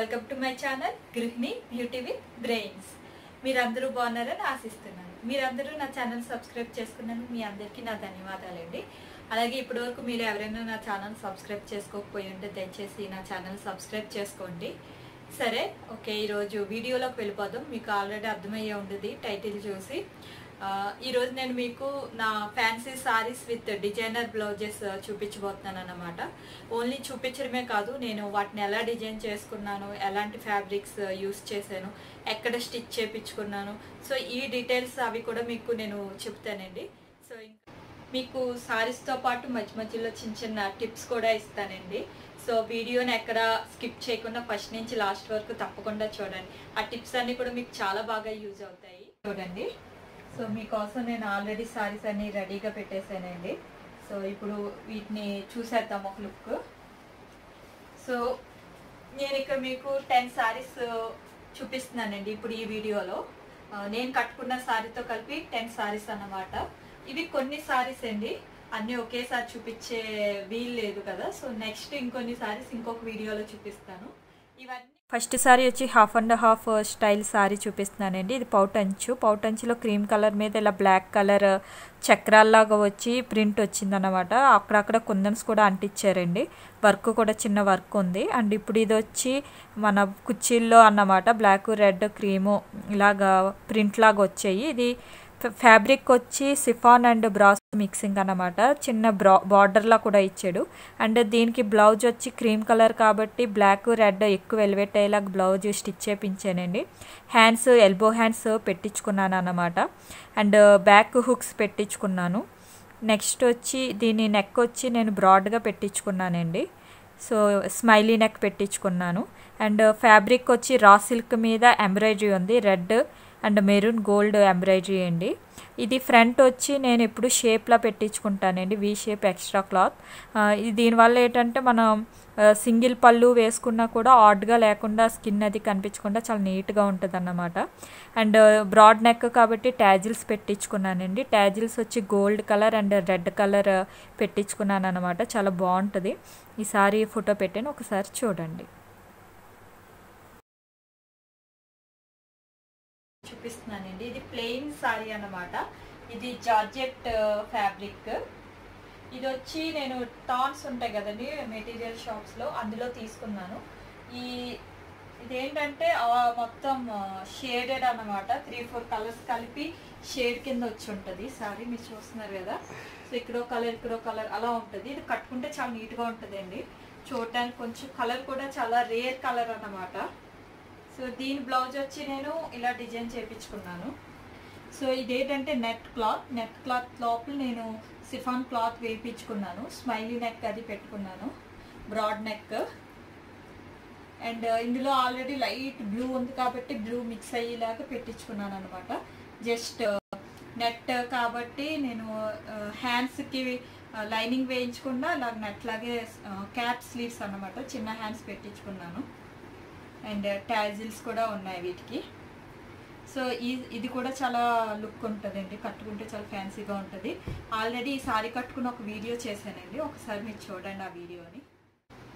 Welcome to my channel గృహిణి beauty with brains. మీరందరూ బాగున్నారని ఆశిస్తున్నాను. మీరందరూ నా ఛానల్ సబ్స్క్రైబ్ చేసుకున్నందుకు మీ అందరికీ నా ధన్యవాదాలండి. అలాగే ఇప్పటివరకు మీరు ఎవరైనా నా ఛానల్ సబ్స్క్రైబ్ చేసుకోకపోయి ఉంటే దయచేసి నా ఛానల్ సబ్స్క్రైబ్ చేసుకోండి. సరే ఓకే ఈరోజు వీడియోలోకి వెళ్ళిపోదాం. మీకు ఆల్రెడీ అర్థమయ్యే ఉండదు టైటిల్ చూసి. ఈరోజు నేను మీకు నా fancy saris with designer blouses చూపించబోతున్నాను అన్నమాట ఓన్లీ చూపించడమే కాదు నేను వాటిని ఎలా డిజైన్ చేసుకున్నాను ఎలాంటి ఫ్యాబ్రిక్స్ యూస్ చేశాను ఎక్కడ స్టిచ్ చేపించుకున్నాను. సో ఈ డీటెయిల్స్ అవి కూడా మీకు నేను చెప్తానండి. సో మీకు సారీస్తో పాటు మధ్య మధ్యలో చిన్న చిన్న టిప్స్ కూడా ఇస్తానండి. సో వీడియోని ఎక్కడ స్కిప్ చేయకుండా ఫస్ట్ నుంచి లాస్ట్ వరకు తప్పకుండా చూడండి. ఆ టిప్స్ అన్నీ కూడా మీకు చాలా బాగా యూజ్ అవుతాయి. చూడండి. సో మీకోసం నేను ఆల్రెడీ సారీస్ అన్ని రెడీగా పెట్టేశానండి. సో ఇప్పుడు వీటిని చూసేద్దాం ఒక లుక్ సో నేను ఇక్కడ మీకు టెన్ సారీస్ uh, చూపిస్తున్నానండి ఇప్పుడు ఈ వీడియోలో. నేను కట్టుకున్న సారీతో కలిపి టెన్ సారీస్ అన్నమాట. ఇవి కొన్ని సారీస్ అండి. అన్నీ ఒకేసారి చూపించే వీలు లేదు కదా. సో నెక్స్ట్ ఇంకొన్ని సారీస్ ఇంకొక వీడియోలో చూపిస్తాను. ఇవన్నీ ఫస్ట్ సారీ వచ్చి half and half style sari చూపిస్తున్నానండి. ఇది పౌటంచు పౌటంచులో క్రీమ్ కలర్ మీద ఇలా బ్లాక్ కలర్ చక్రాల్లాగా వచ్చి ప్రింట్ వచ్చిందన్నమాట. అక్కడక్కడ కుందన్స్ కూడా అంటించారండి. వర్క్ కూడా చిన్న వర్క్ ఉంది. అండ్ ఇప్పుడు ఇది వచ్చి మన కుర్చీల్లో అన్నమాట. బ్లాక్ రెడ్ క్రీము ఇలాగా ప్రింట్ లాగా వచ్చాయి. ఇది ఫ్యాబ్రిక్ వచ్చి సిఫాన్ అండ్ బ్రాస్ మిక్సింగ్ అనమాట చిన్న బ్రా బార్డర్లా కూడా ఇచ్చాడు. అండ్ దీనికి బ్లౌజ్ వచ్చి క్రీమ్ కలర్ కాబట్టి బ్లాక్ రెడ్ ఎక్కువ ఎలివేట్ అయ్యేలా బ్లౌజ్ స్టిచ్ చేయించానండి హ్యాండ్స్ ఎల్బో హ్యాండ్స్ పెట్టించుకున్నాను అనమాట అండ్ బ్యాక్ హుక్స్ పెట్టించుకున్నాను. నెక్స్ట్ వచ్చి దీని నెక్ వచ్చి నేను బ్రాడ్గా పెట్టించుకున్నానండి. సో స్మైలీ నెక్ పెట్టించుకున్నాను. అండ్ ఫ్యాబ్రిక్ వచ్చి రా సిల్క్ మీద ఎంబ్రాయిడరీ ఉంది. Red and maroon gold embroidery అండి. ఇది ఫ్రంట్ వచ్చి నేను ఎప్పుడు షేప్లా పెట్టించుకుంటానండి. V shape extra cloth. ఇది దీనివల్ల ఏంటంటే మనం సింగిల్ పళ్ళు వేసుకున్నా కూడా ఆడ్గా లేకుండా స్కిన్ అది కనిపించకుండా చాలా నీట్గా ఉంటుంది అన్నమాట అండ్ బ్రాడ్ నెక్ కాబట్టి ట్యాజిల్స్ పెట్టించుకున్నానండి. ట్యాజిల్స్ వచ్చి gold colour and red colour పెట్టించుకున్నాను అనమాట చాలా బాగుంటుంది. ఈసారి ఫోటో పెట్టాను. ఒకసారి చూడండి. చూపిస్తున్నానండి. ఇది ప్లెయిన్ సారీ అన్నమాట. ఇది జార్జెట్ ఫ్యాబ్రిక్ ఇది వచ్చి నేను టాన్స్ ఉంటాయి కదండి మెటీరియల్ షాప్స్లో అందులో తీసుకున్నాను. ఈ ఇదేంటంటే మొత్తం షేడెడ్ అన్నమాట. త్రీ ఫోర్ కలర్స్ కలిపి షేడ్ కింద వచ్చి ఉంటుంది. సారీ మీరు చూస్తున్నారు కదా. సో ఇక్కడో కలర్ ఇక్కడో కలర్ అలా ఉంటుంది. ఇది కట్టుకుంటే చాలా నీట్గా ఉంటుందండి. చూడటానికి కొంచెం కలర్ కూడా చాలా రేర్ కలర్ అన్నమాట. సో దీని బ్లౌజ్ వచ్చి నేను ఇలా డిజైన్ చేయించుకున్నాను సో ఇదేంటంటే నెట్ క్లాత్. నెట్ క్లాత్ లోపల నేను సిఫాన్ క్లాత్ వేయించుకున్నాను స్మైలీ నెక్ అది పెట్టుకున్నాను. Broad neck. అండ్ ఇందులో ఆల్రెడీ లైట్ బ్లూ ఉంది కాబట్టి బ్లూ మిక్స్ అయ్యేలాగా పెట్టించుకున్నాను అనమాట జస్ట్ నెట్ కాబట్టి నేను హ్యాండ్స్కి లైనింగ్ వేయించకుండా అలా నెట్ లాగే క్యాప్ స్లీవ్స్ అన్నమాట. చిన్న హ్యాండ్స్ పెట్టించుకున్నాను. అండ్ టాజిల్స్ కూడా ఉన్నాయి వీటికి. సో ఈ ఇది కూడా చాలా లుక్ ఉంటుందండి. కట్టుకుంటే చాలా ఫ్యాన్సీగా ఉంటుంది. ఆల్రెడీ ఈ సారీ కట్టుకుని ఒక వీడియో చేశానండి. ఒకసారి మీరు చూడండి ఆ వీడియోని.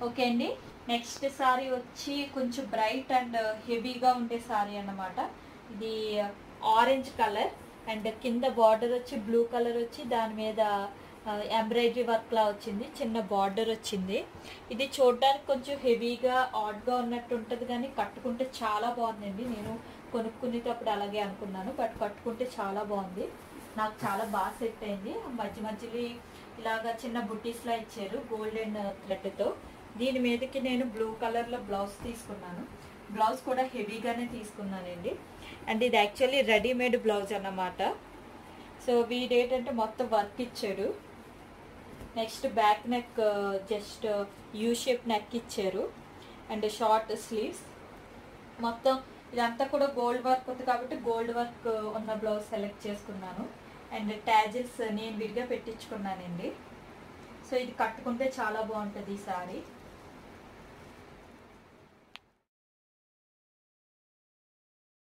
ఓకే అండి. నెక్స్ట్ సారీ వచ్చి కొంచెం బ్రైట్ అండ్ హెవీగా ఉండే సారీ అన్నమాట. ఇది ఆరెంజ్ కలర్ అండ్ కింద బార్డర్ వచ్చి బ్లూ కలర్ వచ్చి దాని మీద ఎంబ్రాయిడరీ వర్క్లా వచ్చింది చిన్న బార్డర్ వచ్చింది. ఇది చూడడానికి కొంచెం హెవీగా ఆడ్గా ఉన్నట్టు ఉంటుంది కానీ కట్టుకుంటే చాలా బాగుందండి. నేను కొనుక్కునేటప్పుడు అలాగే అనుకున్నాను బట్ కట్టుకుంటే చాలా బాగుంది. నాకు చాలా బాగా సెట్ అయింది. మధ్య మధ్యలో ఇలాగా చిన్న బుట్టీస్లా ఇచ్చారు గోల్డెన్ థ్రెడ్తో దీని మీదకి నేను బ్లూ కలర్లో బ్లౌజ్ తీసుకున్నాను. బ్లౌజ్ కూడా హెవీగానే తీసుకున్నానండి. అండ్ ఇది యాక్చువల్లీ రెడీమేడ్ బ్లౌజ్ అన్నమాట. సో వీడేంటంటే మొత్తం వర్క్ ఇచ్చాడు. Next back neck just U shape neck ఇచ్చారు. And short sleeves. మొత్తం ఇదంతా కూడా గోల్డ్ వర్క్ ఉంది కాబట్టి గోల్డ్ వర్క్ ఉన్న బ్లౌజ్ సెలెక్ట్ చేసుకున్నాను. అండ్ ట్యాజిల్స్ నేను విడిగా పెట్టించుకున్నానండి. సో ఇది కట్టుకుంటే చాలా బాగుంటుంది ఈ సారీ.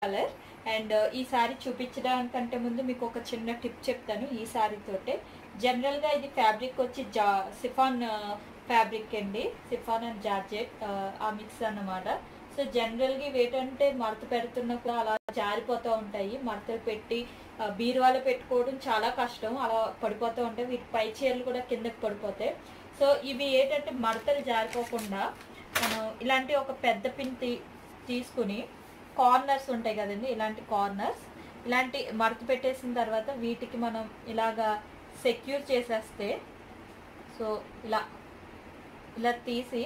కలర్. అండ్ uh, ఈ సారీ చూపించడానికంటే ముందు మీకు ఒక చిన్న టిప్ చెప్తాను ఈ సారీ తోటే. జనరల్గా ఇది ఫ్యాబ్రిక్ వచ్చి జా సిఫాన్ uh, ఫ్యాబ్రిక్ అండి. సిఫాన్ అండ్ జార్జెట్ uh, ఆ మిక్స్ అన్నమాట. సో జనరల్గా ఇవి ఏంటంటే మడత పెడుతున్నప్పుడు అలా జారిపోతూ ఉంటాయి. మడతలు పెట్టి బీరువాలో పెట్టుకోవడం చాలా కష్టం. అలా పడిపోతూ ఉంటాయి. వీటి పై చీరలు కూడా కిందకి పడిపోతాయి. సో ఇవి ఏంటంటే మడతలు జారిపోకుండా మనం ఇలాంటి ఒక పెద్ద పిన్ తీ తీసుకుని కార్నర్స్ ఉంటాయి కదండి ఇలాంటి కార్నర్స్. ఇలాంటి మడత పెట్టేసిన తర్వాత వీటికి మనం ఇలాగా సెక్యూర్ చేసేస్తే సో ఇలా ఇలా తీసి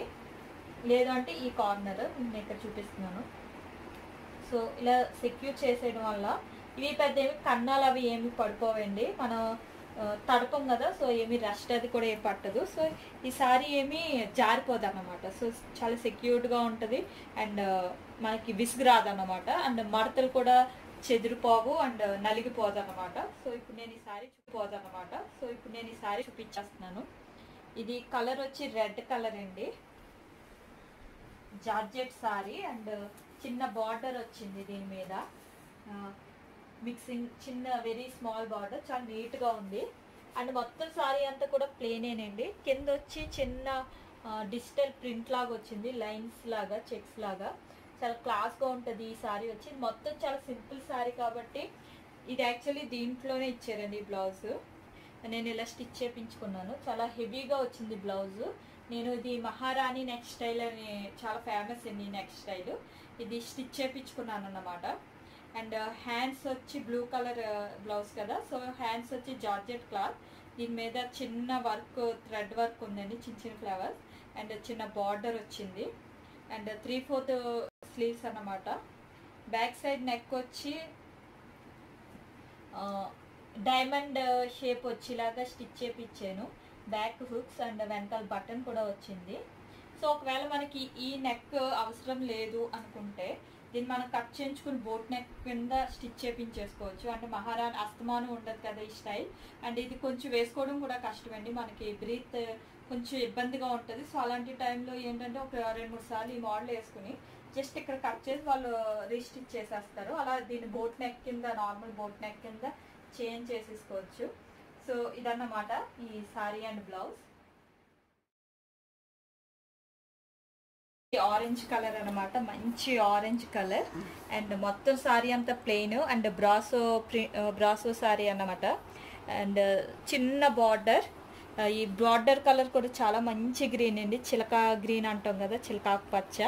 లేదు అంటే ఈ కార్నర్ నేను ఇక్కడ చూపిస్తున్నాను. సో ఇలా సెక్యూర్ చేసేయడం వల్ల ఇవి పెద్ద ఏమి కన్నాలు అవి ఏమి పడిపోవండి. మనం తడపం కదా సో ఏమి రస్ట్ అది కూడా ఏం పట్టదు. సో ఈ సారీ ఏమి జారిపోదన్నమాట. సో చాలా సెక్యూర్డ్గా ఉంటుంది. అండ్ మనకి విసుగు రాదన్నమాట. అండ్ మడతలు కూడా చెదిరిపోవు అండ్ నలిగిపోదు అనమాట సో ఇప్పుడు నేను ఈ సారీ చూపిపోదు అనమాట సో ఇప్పుడు నేను ఈ సారీ చూపించేస్తున్నాను. ఇది కలర్ వచ్చి రెడ్ కలర్ అండి. జార్జెట్ సారీ అండ్ చిన్న బార్డర్ వచ్చింది దీని మీద. మిక్సింగ్ చిన్న వెరీ స్మాల్ బార్డర్ చాలా నీట్గా ఉంది. అండ్ మొత్తం సారీ అంతా కూడా ప్లేనేనండి. కింద వచ్చి చిన్న డిజిటల్ ప్రింట్ లాగా వచ్చింది. లైన్స్ లాగా చెక్స్ లాగా. చాలా క్లాస్గా ఉంటుంది ఈ సారీ వచ్చి. మొత్తం చాలా సింపుల్ సారీ కాబట్టి ఇది యాక్చువల్లీ దీంట్లోనే ఇచ్చారండి ఈ బ్లౌజ్ నేను ఇలా స్టిచ్ చేయించుకున్నాను చాలా హెవీగా వచ్చింది బ్లౌజ్ నేను ఇది మహారాణి నెక్ స్టైల్ అని చాలా ఫేమస్ అండి నెక్స్ట్ నెక్ స్టైల్ ఇది స్టిచ్ చేయించుకున్నాను అన్నమాట అండ్ uh, హ్యాండ్స్ వచ్చి బ్లూ కలర్ uh, బ్లౌజ్ కదా. సో హ్యాండ్స్ వచ్చి జార్జెట్ క్లాత్. దీని మీద చిన్న వర్క్ థ్రెడ్ వర్క్ ఉందండి చిన్న చిన్న ఫ్లవర్స్. అండ్ చిన్న బార్డర్ వచ్చింది. అండ్ త్రీ ఫోర్త్ స్లీవ్స్ అన్నమాట. బ్యాక్ సైడ్ నెక్ వచ్చి uh, డైమండ్ షేప్ వచ్చేలాగా స్టిచ్ చేపించాను బ్యాక్ హుక్స్ అండ్ వెనకాల బటన్ కూడా వచ్చింది. సో ఒకవేళ మనకి ఈ నెక్ అవసరం లేదు అనుకుంటే దీన్ని మనం కట్ చేయించుకుని బోట్ నెక్ కింద స్టిచ్ చేపించేసుకోవచ్చు. అంటే మహారాణి అస్తమానం ఉండదు కదా ఈ స్టైల్. అండ్ ఇది కొంచెం వేసుకోవడం కూడా కష్టమండి. మనకి బ్రీత్ కొంచెం ఇబ్బందిగా ఉంటుంది. సో అలాంటి టైంలో ఏంటంటే ఒక రెండు మూడు సార్లు ఈ మోడల్ వేసుకుని జస్ట్ ఇక్కడ కట్ చేసి వాళ్ళు రీస్టిచ్ చేసేస్తారు. అలా దీన్ని బోట్ నెక్ కింద నార్మల్ బోట్ నెక్ కింద చేంజ్ చేసేసుకోవచ్చు. సో ఇదన్నమాట ఈ sari and blouse. Orange colour అన్నమాట. మంచి ఆరెంజ్ కలర్ అండ్ మొత్తం సారీ అంతా ప్లెయిన్ అండ్ బ్రాసో ప్రి బ్రాసో సారీ అన్నమాట. అండ్ చిన్న బార్డర్ uh, ఈ బార్డర్ కలర్ కూడా చాలా మంచి గ్రీన్ అండి. చిలక గ్రీన్ అంటాం కదా చిలకాకు పచ్చ.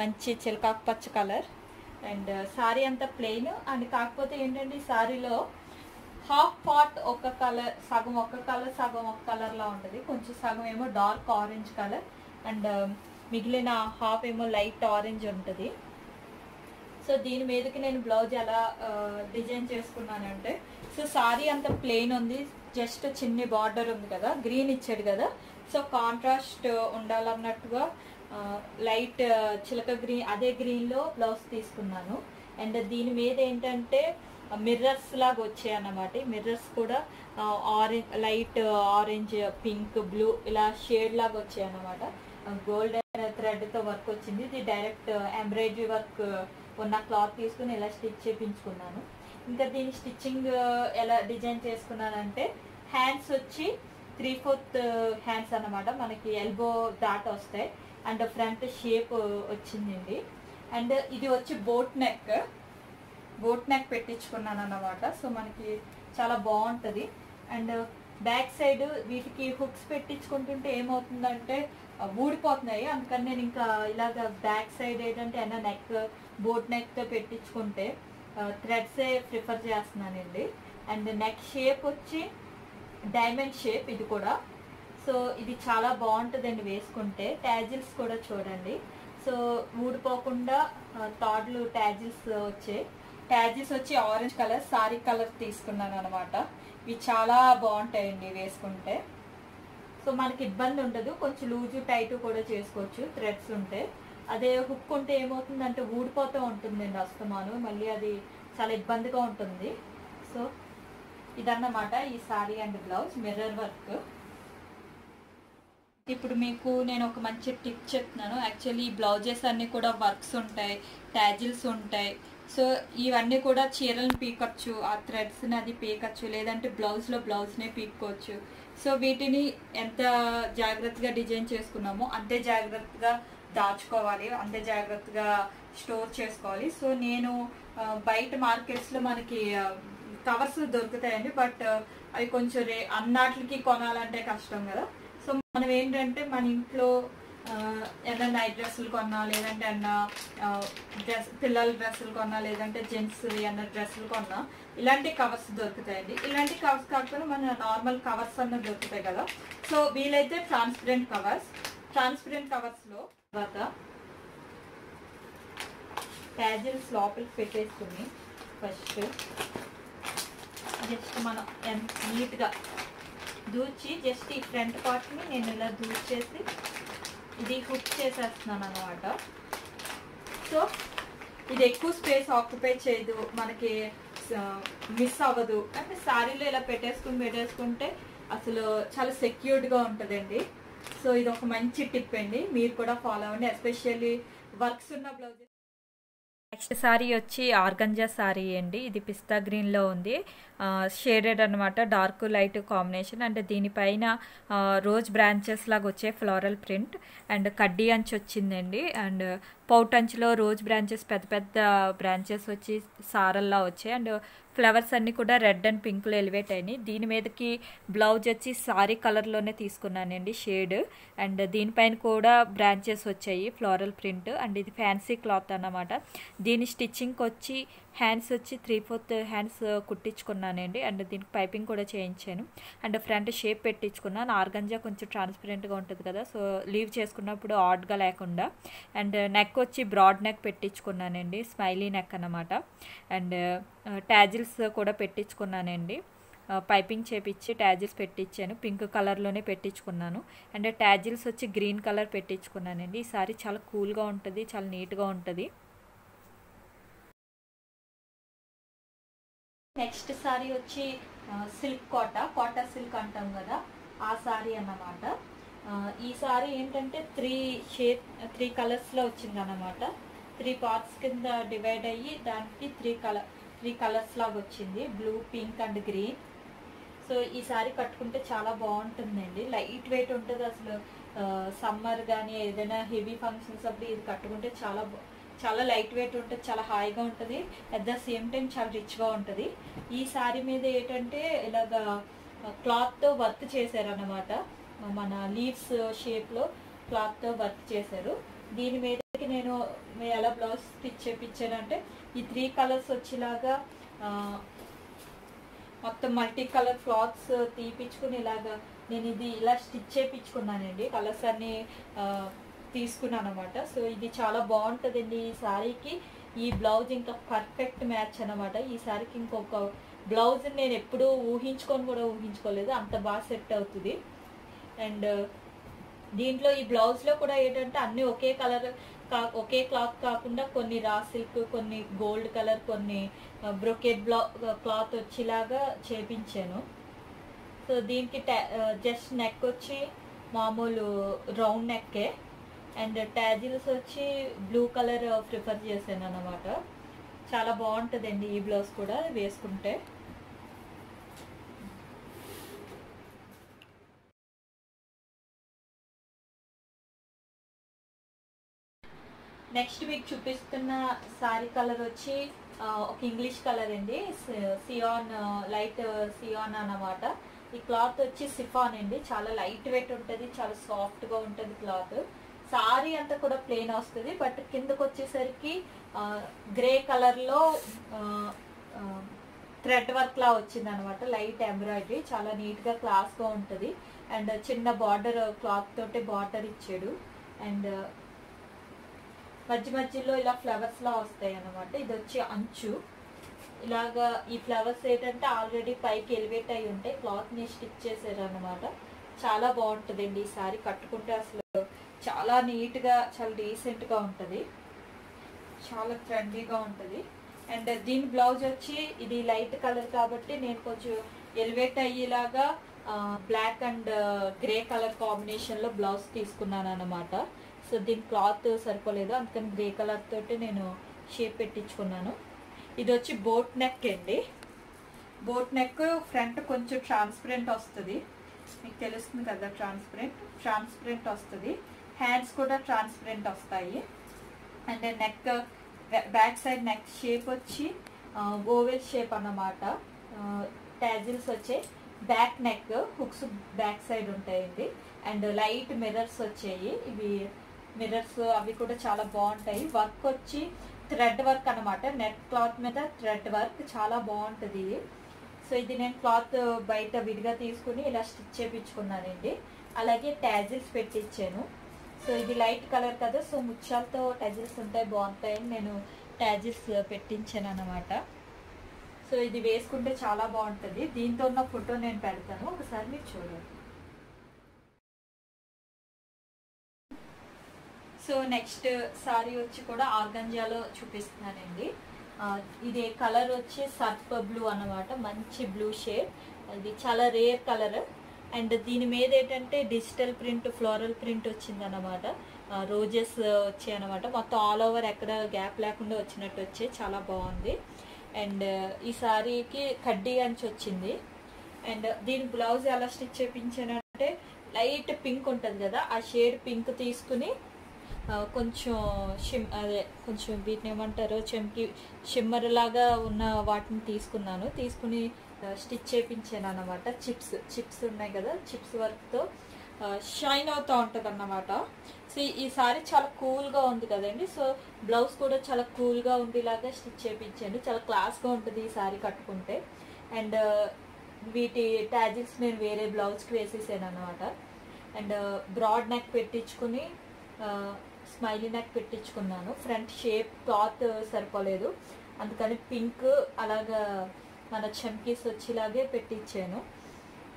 మంచి చిలకాకు పచ్చ కలర్ అండ్ సారీ అంతా ప్లెయిన్ అండ్ కాకపోతే ఏంటంటే ఈ సారీలో హాఫ్ పార్ట్ ఒక కలర్ సగం ఒక కలర్ సగం ఒక కలర్లా ఉంటుంది. కొంచెం సగం ఏమో డార్క్ ఆరెంజ్ కలర్ అండ్ మిగిలిన హాఫ్ ఏమో లైట్ ఆరెంజ్ ఉంటుంది. సో దీని మీదకి నేను బ్లౌజ్ ఎలా డిజైన్ చేసుకున్నానంటే సో సారీ అంత ప్లెయిన్ ఉంది జస్ట్ చిన్ని బార్డర్ ఉంది కదా గ్రీన్ ఇచ్చాడు కదా సో కాంట్రాస్ట్ ఉండాలన్నట్టుగా లైట్ చిలక గ్రీన్ అదే గ్రీన్లో బ్లౌజ్ తీసుకున్నాను. అండ్ దీని మీద ఏంటంటే మిర్రర్స్ లాగా వచ్చాయి అన్నమాట. మిర్రర్స్ కూడా orange light orange pink blue ఇలా షేడ్ లాగా వచ్చాయి అన్నమాట. గోల్డెన్ థ్రెడ్తో వర్క్ వచ్చింది. ఇది డైరెక్ట్ ఎంబ్రాయిడరీ వర్క్ ఉన్న క్లాత్ తీసుకుని ఇలా స్టిచ్ చేపించుకున్నాను. ఇంకా దీని స్టిచ్చింగ్ ఎలా డిజైన్ చేసుకున్నానంటే హ్యాండ్స్ వచ్చి త్రీ ఫోర్త్ హ్యాండ్స్ అన్నమాట. మనకి ఎల్బో దాట వస్తాయి. అండ్ ఫ్రంట్ షేప్ వచ్చిందండి. అండ్ ఇది వచ్చి బోట్ నెక్. బోట్ నెక్ పెట్టించుకున్నాను అన్నమాట సో మనకి చాలా బాగుంటుంది. అండ్ బ్యాక్ సైడ్ వీటికి హుక్స్ పెట్టించుకుంటుంటే ఏమవుతుందంటే ఊడిపోతున్నాయి. అందుకని నేను ఇంకా ఇలాగ బ్యాక్ సైడ్ ఏంటంటే అన్న నెక్ బోట్ నెక్తో పెట్టించుకుంటే థ్రెడ్సే ప్రిఫర్ చేస్తున్నానండి. అండ్ నెక్ షేప్ వచ్చి డైమండ్ షేప్ ఇది కూడా. సో ఇది చాలా బాగుంటుందండి వేసుకుంటే. ట్యాజిల్స్ కూడా చూడండి. సో ఊడిపోకుండా తాడ్లు ట్యాజిల్స్ వచ్చాయి. ట్యాజిల్స్ వచ్చి ఆరెంజ్ కలర్ సారీ కలర్ తీసుకున్నాను అనమాట ఇవి చాలా బాగుంటాయండి వేసుకుంటే. సో మనకి ఇబ్బంది ఉండదు. కొంచెం లూజు టైట్ కూడా చేసుకోవచ్చు థ్రెడ్స్ ఉంటే. అదే హుక్ ఉంటే ఏమవుతుందంటే ఊడిపోతూ ఉంటుందండి అస్తమాను. మళ్ళీ అది చాలా ఇబ్బందిగా ఉంటుంది. సో ఇదన్నమాట ఈ sari and blouse mirror work. ఇప్పుడు మీకు నేను ఒక మంచి టిప్ చెప్తున్నాను. యాక్చువల్లీ ఈ బ్లౌజెస్ అన్నీ కూడా వర్క్స్ ఉంటాయి ట్యాజిల్స్ ఉంటాయి. సో ఇవన్నీ కూడా చీరలను పీకొచ్చు ఆ థ్రెడ్స్ని అది పీకొచ్చు లేదంటే బ్లౌజ్లో బ్లౌజ్నే పీక్కోవచ్చు. సో వీటిని ఎంత జాగ్రత్తగా డిజైన్ చేసుకున్నామో అంతే జాగ్రత్తగా దాచుకోవాలి అంతే జాగ్రత్తగా స్టోర్ చేసుకోవాలి. సో నేను బయట మార్కెట్స్లో మనకి కవర్స్ దొరుకుతాయండి బట్ అవి కొంచెం రే అన్నాటికి కొనాలంటే కష్టం కదా. సో మనం ఏంటంటే మన ఇంట్లో ఏదైనా నైట్ డ్రెస్సులు కొన్నా లేదంటే ఏమన్నా డ్రెస్ పిల్లల డ్రెస్సులు కొన్నా లేదంటే జెంట్స్ ఏమన్నా డ్రెస్సులు కొన్నా ఇలాంటి కవర్స్ దొరుకుతాయండి. ఇలాంటి కవర్స్ కాకపోతే మన నార్మల్ కవర్స్ అన్న దొరుకుతాయి కదా. సో వీలైతే ట్రాన్స్పరెంట్ కవర్స్ ట్రాన్స్పరెంట్ కవర్స్లో తర్వాత ప్యాజిల్స్ లోపలికి పెట్టేసుకుని ఫస్ట్ జస్ట్ మనం ఎంత నీట్గా దూచి జస్ట్ ఈ ఫ్రంట్ పార్ట్ని నేను ఇలా దూచేసి ఇది హుక్ చేసేస్తున్నాను అనమాట సో ఇది ఎక్కువ స్పేస్ ఆక్యుపై చేయదు. మనకి మిస్ అవ్వదు. అంటే శారీలో ఇలా పెట్టేసుకుని పెట్టేసుకుంటే అసలు చాలా సెక్యూర్డ్గా ఉంటుందండి. సో ఇది ఒక మంచి టిప్ అండి. మీరు కూడా ఫాలో అవ్వండి. ఎస్పెషల్లీ వర్క్స్ ఉన్న బ్లౌజ్ నెక్స్ట్ సారీ వచ్చి ఆర్గంజా సారీ అండి. ఇది పిస్తా గ్రీన్లో ఉంది. షేడెడ్ అనమాట డార్క్ లైట్ కాంబినేషన్. అండ్ దీనిపైన రోజ్ బ్రాంచెస్ లాగా వచ్చే ఫ్లోరల్ ప్రింట్. అండ్ కడ్డీ అంచు వచ్చిందండి. అండ్ పౌటంచ్లో రోజ్ బ్రాంచెస్ పెద్ద పెద్ద బ్రాంచెస్ వచ్చి సారల్లా వచ్చాయి. అండ్ ఫ్లవర్స్ అన్నీ కూడా రెడ్ అండ్ పింక్లో ఎలివేట్ అయినాయి. దీని మీదకి బ్లౌజ్ వచ్చి సారీ కలర్లోనే తీసుకున్నానండి షేడ్. అండ్ దీనిపైన కూడా బ్రాంచెస్ వచ్చాయి ఫ్లోరల్ ప్రింట్. అండ్ ఇది ఫ్యాన్సీ క్లాత్ అన్నమాట. దీని స్టిచ్చింగ్కి వచ్చి హ్యాండ్స్ వచ్చి త్రీ ఫోర్త్ హ్యాండ్స్ కుట్టించుకున్నానండి. అండ్ దీనికి పైపింగ్ కూడా చేయించాను. అండ్ ఫ్రంట్ షేప్ పెట్టించుకున్నాను. ఆర్గంజా కొంచెం ట్రాన్స్పరెంట్గా ఉంటుంది కదా సో లీవ్ చేసుకున్నప్పుడు ఆడ్గా లేకుండా. అండ్ నెక్ వచ్చి బ్రాడ్ నెక్ పెట్టించుకున్నానండి స్మైలీ నెక్ అన్నమాట. అండ్ ట్యాజిల్స్ కూడా పెట్టించుకున్నానండి. పైపింగ్ చేపించి ట్యాజిల్స్ పెట్టించాను పింక్ కలర్లోనే పెట్టించుకున్నాను. అండ్ ట్యాజిల్స్ వచ్చి గ్రీన్ కలర్ పెట్టించుకున్నానండి. ఈ సారీ చాలా కూల్గా ఉంటుంది చాలా నీట్గా ఉంటుంది. నెక్స్ట్ సారీ వచ్చి సిల్క్ కోట కోట సిల్క్ అంటాం కదా ఆ సారీ అన్నమాట. ఈ సారీ ఏంటంటే త్రీ షేప్ త్రీ కలర్స్లో వచ్చింది అన్నమాట త్రీ పార్ట్స్ కింద డివైడ్ అయ్యి దానికి త్రీ కలర్ త్రీ కలర్స్ లాగా వచ్చింది. Blue pink and green so ఈ సారీ కట్టుకుంటే చాలా బాగుంటుందండి. లైట్ వెయిట్ ఉంటుంది అసలు. సమ్మర్ కానీ ఏదైనా హెవీ ఫంక్షన్స్ అప్పుడు ఇది కట్టుకుంటే చాలా చాలా లైట్ వెయిట్ ఉంటుంది చాలా హాయిగా ఉంటుంది. అట్ ద సేమ్ టైం చాలా రిచ్గా ఉంటుంది. ఈ సారీ మీద ఏంటంటే ఇలాగ క్లాత్తో వర్క్ చేశారన్నమాట. మన లీవ్స్ షేప్లో క్లాత్తో వర్క్ చేశారు. దీని మీదకి నేను ఎలా బ్లౌజ్ స్టిచ్ చేపించానంటే ఈ త్రీ కలర్స్ వచ్చేలాగా మొత్తం మల్టీ కలర్ క్లాత్స్ తీపిచ్చుకుని ఇలాగా నేను ఇది ఇలా స్టిచ్ చేయించుకున్నానండి కలర్స్ అన్ని తీసుకున్నాను అనమాట సో ఇది చాలా బాగుంటుందండి ఈ శారీకి ఈ బ్లౌజ్ ఇంకా పర్ఫెక్ట్ మ్యాచ్ అన్నమాట. ఈ శారీకి ఇంకొక బ్లౌజ్ నేను ఎప్పుడూ ఊహించుకొని కూడా ఊహించుకోలేదు. అంత బాగా సెట్ అవుతుంది. అండ్ uh, దీంట్లో ఈ బ్లౌజ్లో కూడా ఏంటంటే అన్ని ఒకే కలర్ కా ఒకే క్లాత్ కాకుండా కొన్ని రా సిల్క్ కొన్ని గోల్డ్ కలర్ కొన్ని uh, బ్రొకెట్ బ్లా uh, క్లాత్ వచ్చేలాగా చేపించాను. సో దీనికి జస్ట్ నెక్ వచ్చి మామూలు రౌండ్ నెక్కే అండ్ ట్యాజిల్స్ వచ్చి బ్లూ కలర్ ప్రిఫర్ చేశాను అనమాట చాలా బాగుంటుందండి ఈ బ్లౌజ్ కూడా వేసుకుంటే. నెక్స్ట్ మీకు చూపిస్తున్న సారీ కలర్ వచ్చి ఒక ఇంగ్లీష్ కలర్ అండి. సియాన్ లైట్ సియాన్ అన్నమాట. ఈ క్లాత్ వచ్చి సిఫాన్ అండి. చాలా లైట్ వెయిట్ ఉంటుంది చాలా సాఫ్ట్గా ఉంటుంది క్లాత్ సారీ అంతా కూడా ప్లెయిన్ వస్తుంది బట్ కిందకు వచ్చేసరికి గ్రే కలర్లో థ్రెడ్ వర్క్ లా వచ్చింది అనమాట లైట్ ఎంబ్రాయిడరీ చాలా నీట్గా క్లాస్గా ఉంటుంది. అండ్ చిన్న బార్డర్ క్లాత్ తోటి బార్డర్ ఇచ్చాడు. అండ్ మధ్య మధ్యలో ఇలా ఫ్లవర్స్ లా వస్తాయి అన్నమాట. ఇది వచ్చి అంచు. ఇలాగా ఈ ఫ్లవర్స్ ఏంటంటే ఆల్రెడీ పైకి ఎలివేట్ అయి ఉంటాయి. క్లాత్ని స్టిచ్ చేశారు అనమాట చాలా బాగుంటుందండి ఈ సారీ. కట్టుకుంటే అసలు చాలా నీట్గా చాలా డీసెంట్గా చాలా ట్రెండీగా ఉంటుంది. అండ్ దీని బ్లౌజ్ వచ్చి ఇది లైట్ కలర్ కాబట్టి నేను కొంచెం ఎలివేట్ అయ్యేలాగా బ్లాక్ అండ్ గ్రే కలర్ కాంబినేషన్లో బ్లౌజ్ తీసుకున్నాను అనమాట సో దీని క్లాత్ సరిపోలేదు. అందుకని గ్రే కలర్ తోటి నేను షేప్ పెట్టించుకున్నాను. ఇది వచ్చి బోట్ నెక్ అండి. బోట్ నెక్ ఫ్రంట్ కొంచెం ట్రాన్స్పరెంట్ వస్తుంది. మీకు తెలుస్తుంది కదా ట్రాన్స్పరెంట్? ట్రాన్స్పరెంట్ వస్తుంది. హ్యాండ్స్ కూడా ట్రాన్స్పరెంట్ వస్తాయి. And neck back side neck shape వచ్చి ఓవెల్ షేప్ అన్నమాట. ట్యాజిల్స్ వచ్చే back neck hooks back side ఉంటాయండి. అండ్ లైట్ మిర్రర్స్ వచ్చాయి. ఇవి మిర్రర్స్ అవి కూడా చాలా బాగుంటాయి. వర్క్ వచ్చి థ్రెడ్ వర్క్ అనమాట నెట్ క్లాత్ మీద థ్రెడ్ వర్క్ చాలా బాగుంటుంది. ఇది సో ఇది నేను క్లాత్ బయట విడిగా తీసుకుని ఇలా స్టిచ్ చేయించుకున్నానండి అలాగే ట్యాజిల్స్ పెట్టించాను సో ఇది లైట్ కలర్ కదా సో ముత్యాలతో ట్యాజిల్స్ ఉంటాయి బాగుంటాయని నేను ట్యాజిల్స్ పెట్టించాను అనమాట సో ఇది వేసుకుంటే చాలా బాగుంటుంది. దీంతో ఉన్న ఫోటో నేను పెడతాను. ఒకసారి మీరు చూడండి. సో నెక్స్ట్ సారీ వచ్చి కూడా ఆర్గంజాలో చూపిస్తున్నానండి. ఇదే ఇది కలర్ వచ్చి సర్ప బ్లూ అన్నమాట మంచి బ్లూ షేడ్. ఇది చాలా రేర్ కలర్. అండ్ దీని మీద ఏంటంటే డిజిటల్ ప్రింట్ ఫ్లోరల్ ప్రింట్ వచ్చింది అనమాట రోజెస్ వచ్చాయి అనమాట మొత్తం ఆల్ ఓవర్ ఎక్కడ గ్యాప్ లేకుండా వచ్చినట్టు వచ్చాయి. చాలా బాగుంది. అండ్ ఈ సారీకి కడ్డీ అంచి వచ్చింది. అండ్ దీని బ్లౌజ్ ఎలా స్టిచ్ చేయించానంటే లైట్ పింక్ ఉంటుంది కదా ఆ షేడ్ పింక్ తీసుకుని కొంచెం షిమ్ అదే కొంచెం వీటిని ఏమంటారు చెంకి షిమ్మర్ లాగా ఉన్న వాటిని తీసుకున్నాను. తీసుకుని స్టిచ్ చేయించాను అనమాట చిప్స్ చిప్స్ ఉన్నాయి కదా చిప్స్ వర్క్తో షైన్ అవుతూ ఉంటుంది అన్నమాట. సో ఈ సారీ చాలా కూల్గా ఉంది కదండి. సో బ్లౌజ్ కూడా చాలా కూల్గా ఉండేలాగా స్టిచ్ చేయించాను చాలా క్లాస్గా ఉంటుంది ఈ సారీ కట్టుకుంటే. అండ్ వీటి ట్యాజిల్స్ నేను వేరే బ్లౌజ్కి వేసేసాను అనమాట అండ్ బ్రాడ్ నెక్ పెట్టించుకుని స్మైలీ నెక్ పెట్టించుకున్నాను. ఫ్రంట్ షేప్ క్లాత్ uh, సరిపోలేదు. అందుకని పింక్ అలాగా మన చమ్కీస్ వచ్చేలాగే పెట్టించాను.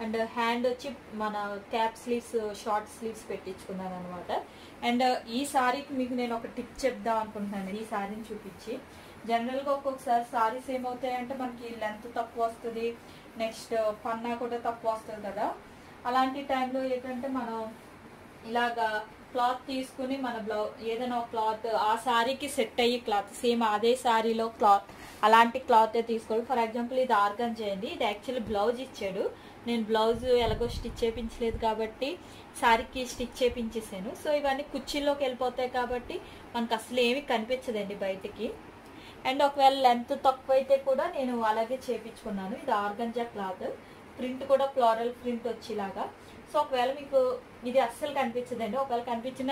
అండ్ హ్యాండ్ వచ్చి మన క్యాప్ స్లీవ్స్ షార్ట్ స్లీవ్స్ పెట్టించుకున్నాను అనమాట అండ్ uh, ఈ సారీకి మీకు నేను ఒక టిప్ చెప్దాం అనుకుంటున్నాను. ఈ సారీని చూపించి. జనరల్గా ఒక్కొక్కసారి సారీస్ ఏమవుతాయంటే మనకి లెంత్ తక్కువ వస్తుంది. నెక్స్ట్ uh, పన్నా కూడా తక్కువ వస్తుంది కదా. అలాంటి టైంలో ఏంటంటే మనం ఇలాగా క్లాత్ తీసుకుని మన బ్లౌ ఏదైనా ఒక క్లాత్ ఆ శారీకి సెట్ అయ్యి క్లాత్ సేమ్ అదే శారీలో క్లాత్ అలాంటి క్లాత్ తీసుకోవాలి ఫర్ ఎగ్జాంపుల్ ఇది ఆర్గన్ చేయండి ఇది యాక్చువల్లీ బ్లౌజ్ ఇచ్చాడు. నేను బ్లౌజ్ ఎలాగో స్టిచ్ చేయించలేదు కాబట్టి శారీకి స్టిచ్ చేయించేసాను. సో ఇవన్నీ కుర్చీలోకి వెళ్ళిపోతాయి కాబట్టి మనకు అసలు ఏమి కనిపించదండి బయటికి. అండ్ ఒకవేళ లెంత్ తక్కువ అయితే కూడా నేను అలాగే చేపించుకున్నాను ఇది ఆర్గంజా క్లాత్. ప్రింట్ కూడా ఫ్లోరల్ ప్రింట్ వచ్చేలాగా. సో ఒకవేళ మీకు ఇది అస్సలు కనిపించదండి. ఒకవేళ కనిపించిన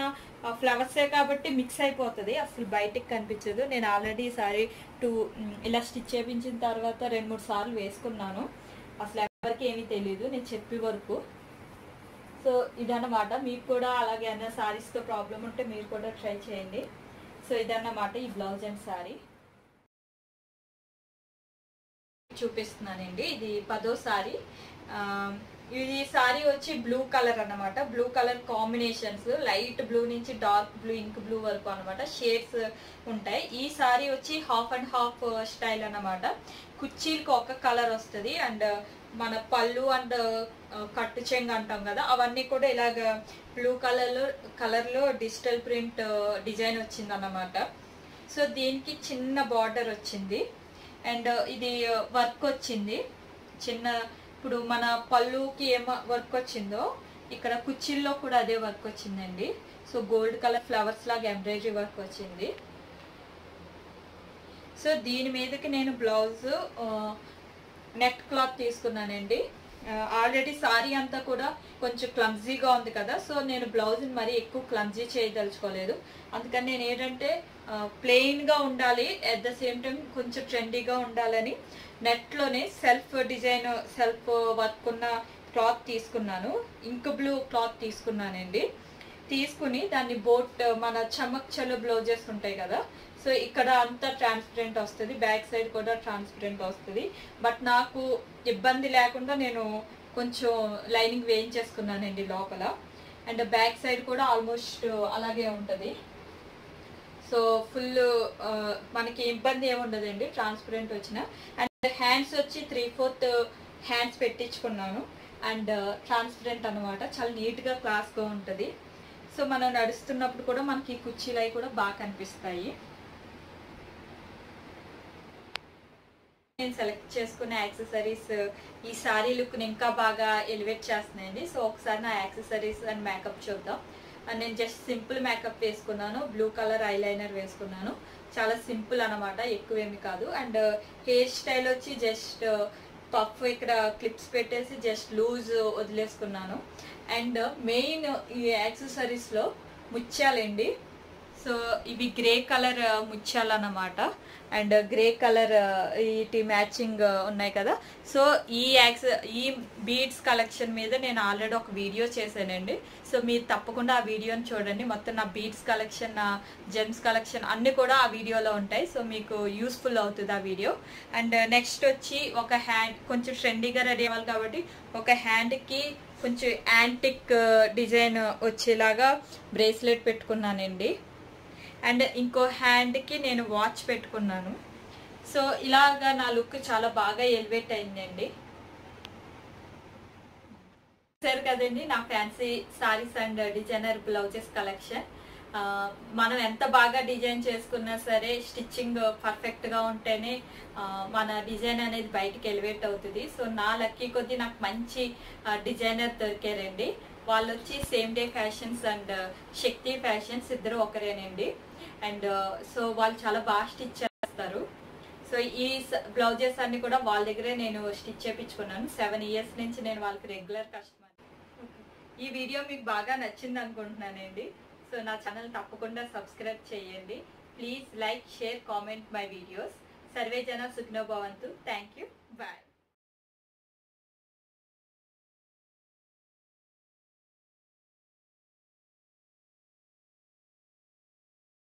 ఫ్లవర్సే కాబట్టి మిక్స్ అయిపోతుంది. అసలు బయటికి కనిపించదు. నేను ఆల్రెడీ ఈసారి టూ ఇలా స్టిచ్ చేయించిన తర్వాత రెండు మూడు సార్లు వేసుకున్నాను. అసలు ఎవరికి ఏమీ తెలియదు నేను చెప్పే వరకు. సో ఇదన్నమాట. మీకు కూడా అలాగే ఏమైనా శారీస్తో ప్రాబ్లం ఉంటే మీరు కూడా ట్రై చేయండి. సో ఇదన్నమాట ఈ బ్లౌజ్ అండ్ శారీ చూపిస్తున్నానండి. ఇది పదో సారీ. ఇది సారీ వచ్చి బ్లూ కలర్ అన్నమాట. Blue colour combinations. Light blue నుంచి డార్క్ బ్లూ ఇంక్ బ్లూ వరకు అనమాట షేడ్స్ ఉంటాయి. ఈ సారీ వచ్చి హాఫ్ అండ్ హాఫ్ స్టైల్ అన్నమాట. కుర్చీలకు ఒక కలర్ వస్తుంది. అండ్ మన పళ్ళు అండ్ కట్టు చెంగ్ అంటాం కదా అవన్నీ కూడా ఇలాగ బ్లూ కలర్లో కలర్లో డిజిటల్ ప్రింట్ డిజైన్ వచ్చింది అన్నమాట సో దీనికి చిన్న బార్డర్ వచ్చింది. అండ్ ఇది వర్క్ వచ్చింది. చిన్న ఇప్పుడు మన పళ్ళుకి ఏం వర్క్ వచ్చిందో ఇక్కడ కుచ్చిల్లో కూడా అదే వర్క్ వచ్చిందండి. సో గోల్డ్ కలర్ ఫ్లవర్స్ లాగా ఎంబ్రాయిడరీ వర్క్ వచ్చింది. సో దీని మీదకి నేను బ్లౌజ్ నెట్ క్లాత్ తీసుకున్నానండి. ఆల్రెడీ సారీ అంతా కూడా కొంచెం క్లమ్జీగా ఉంది కదా సో నేను బ్లౌజ్ని మరీ ఎక్కువ క్లమ్జీ చేయదలుచుకోలేదు. అందుకని నేను ఏంటంటే ప్లెయిన్గా ఉండాలి అట్ ద సేమ్ టైం కొంచెం ట్రెండీగా ఉండాలని నెట్లోనే సెల్ఫ్ డిజైన్ సెల్ఫ్ వర్క్ ఉన్న క్లాత్ తీసుకున్నాను. ఇంక్ బ్లూ క్లాత్ తీసుకున్నానండి. తీసుకుని దాన్ని బోట్ మన చమక్ చలో బ్లౌజెస్ ఉంటాయి కదా సో ఇక్కడ అంతా ట్రాన్స్పరెంట్ వస్తుంది బ్యాక్ సైడ్ కూడా ట్రాన్స్పరెంట్ వస్తుంది. బట్ నాకు ఇబ్బంది లేకుండా నేను కొంచెం లైనింగ్ వేయించేసుకున్నానండి లోపల. అండ్ బ్యాక్ సైడ్ కూడా ఆల్మోస్ట్ అలాగే ఉంటుంది. సో ఫుల్ మనకి ఇబ్బంది ఏముండదండి ట్రాన్స్పరెంట్ వచ్చిన. అండ్ హ్యాండ్స్ వచ్చి త్రీ ఫోర్త్ హ్యాండ్స్ పెట్టించుకున్నాను. అండ్ ట్రాన్స్పరెంట్ అనమాట చాలా నీట్గా క్లాస్గా ఉంటుంది. సో మనం నడుస్తున్నప్పుడు కూడా మనకి కుర్చీలు అవి కూడా బాగా కనిపిస్తాయి. నేను సెలెక్ట్ చేసుకున్న యాక్సెసరీస్ ఈ సారీ లుక్ని ఇంకా బాగా ఎలివేట్ చేస్తున్నాయండి. సో ఒకసారి నా యాక్సెసరీస్ అండ్ మేకప్ చూద్దాం. నేను జస్ట్ సింపుల్ మేకప్ వేసుకున్నాను బ్లూ కలర్ ఐలైనర్ వేసుకున్నాను. చాలా సింపుల్ అనమాట ఎక్కువేమి కాదు. అండ్ uh, హెయిర్ స్టైల్ వచ్చి జస్ట్ పఫ్ uh, ఇక్కడ క్లిప్స్ పెట్టేసి జస్ట్ లూజ్ వదిలేసుకున్నాను. అండ్ uh, మెయిన్ ఈ యాక్సెసరీస్లో ముత్యాలండి. సో ఇవి గ్రే కలర్ ముత్యాలు అనమాట అండ్ గ్రే కలర్ ఇటు మ్యాచింగ్ ఉన్నాయి కదా. సో ఈ యాక్స్ ఈ బీడ్స్ కలెక్షన్ మీద నేను ఆల్రెడీ ఒక వీడియో చేశానండి. సో మీరు తప్పకుండా ఆ వీడియోని చూడండి. మొత్తం నా బీడ్స్ కలెక్షన్ నా జెమ్స్ కలెక్షన్ అన్ని కూడా ఆ వీడియోలో ఉంటాయి. సో మీకు యూస్ఫుల్ అవుతుంది ఆ వీడియో. అండ్ నెక్స్ట్ వచ్చి ఒక హ్యాండ్ కొంచెం ట్రెండీగా రెడీ అవ్వాలి కాబట్టి ఒక హ్యాండ్కి కొంచెం యాంటిక్ డిజైన్ వచ్చేలాగా బ్రేస్లెట్ పెట్టుకున్నానండి. అండ్ ఇంకో హ్యాండ్కి నేను వాచ్ పెట్టుకున్నాను. సో ఇలాగా నా లుక్ చాలా బాగా ఎలివేట్ అయిందండి. సరే కదండి నా fancy saris and designer blouses collection. మనం ఎంత బాగా డిజైన్ చేసుకున్నా సరే స్టిచ్చింగ్ పర్ఫెక్ట్గా ఉంటేనే మన డిజైన్ అనేది బయటికి ఎలివేట్ అవుతుంది. సో నా లక్కీ కొద్దీ నాకు మంచి డిజైనర్ దొరికారండి. వాళ్ళు వచ్చి same day fashions and Shakti fashions ఇద్దరు ఒకరేనండి. అండ్ uh, సో వాళ్ళు చాలా బాగా స్టిచ్ చేస్తారు. సో ఈ బ్లౌజెస్ అన్ని కూడా వాళ్ళ దగ్గరే నేను స్టిచ్ చేయించుకున్నాను సెవెన్ ఇయర్స్ నుంచి నేను వాళ్ళకి రెగ్యులర్ కస్టమర్ ఈ వీడియో మీకు బాగా నచ్చింది అనుకుంటున్నానండి. సో నా ఛానల్ తప్పకుండా సబ్స్క్రైబ్ చేయండి. Please like share comment my videos survey జన సుఖ్నో భవంతు థ్యాంక్ యూ బాయ్